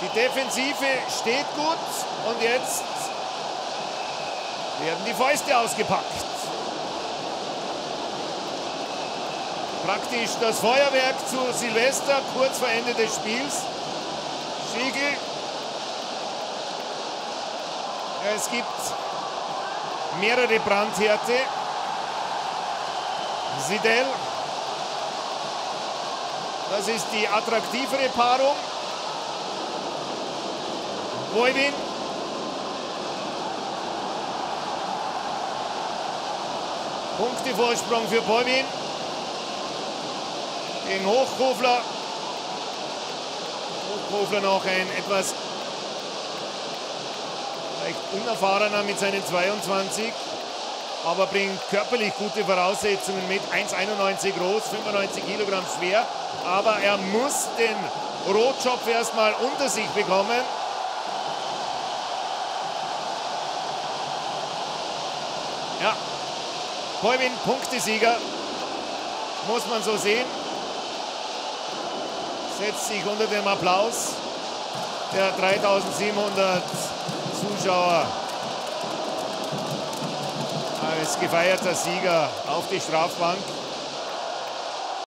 Die Defensive steht gut und jetzt werden die Fäuste ausgepackt. Praktisch das Feuerwerk zu Silvester, kurz vor Ende des Spiels. Schiegel. Es gibt mehrere Brandhärte. Sidel. Das ist die attraktivere Paarung. Boivin. Punktevorsprung für Boivin. Gegen Hochkofler. Hochkofler noch ein etwas vielleicht unerfahrener mit seinen 22 aber bringt körperlich gute Voraussetzungen mit. 1,91 groß, 95 Kilogramm schwer. Aber er muss den Rotschopf erstmal unter sich bekommen. Ja, Kolvin, Punktesieger, muss man so sehen. Setzt sich unter dem Applaus der 3700 Zuschauer als gefeierter Sieger auf die Strafbank.